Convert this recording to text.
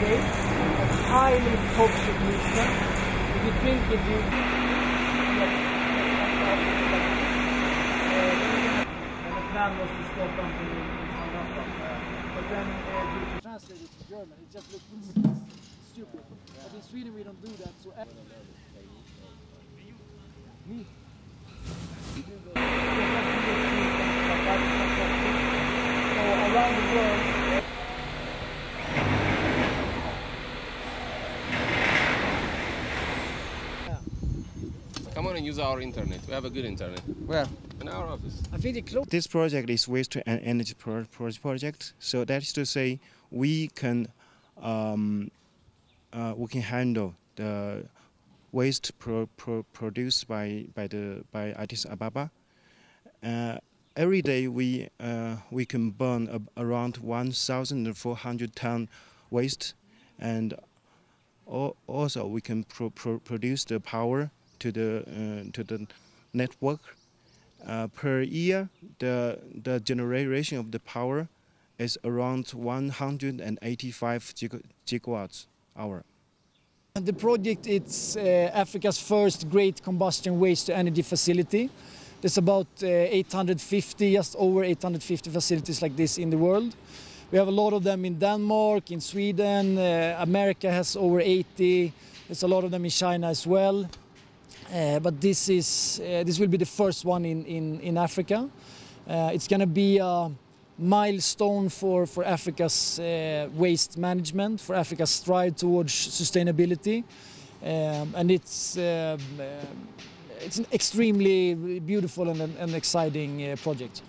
day. A highly toxic movement. If you drink it, you the plan was to stop dumping in, in Sandafa. But then uh, to translate it to German, it just looked stupid. But in Sweden we don't do that. So me. So around the world. Come on and use our internet. We have a good internet. Where? In our office. I think it closed. This project is waste and energy pro- pro- project. So that is to say, we can um, uh, we can handle the waste pro- pro- produced by by the by Addis Ababa. Uh, every day we uh, we can burn ab- around 1,400 ton waste, and also we can pro- pro- produce the power to the uh, to the network. Uh, per year, the the generation of the power is around 185 gig- gigawatts hour. The project is uh, Africa's first grate combustion waste to energy facility. There's about uh, 850, just over 850 facilities like this in the world. We have a lot of them in Denmark, in Sweden, uh, America has over 80. There's a lot of them in China as well. Uh, but this is uh, this will be the first one in in, in Africa. Uh, it's going to be a milestone for for Africa's waste management, for Africa's stride towards sustainability, um, and it's. It's an extremely beautiful and, and exciting uh, project.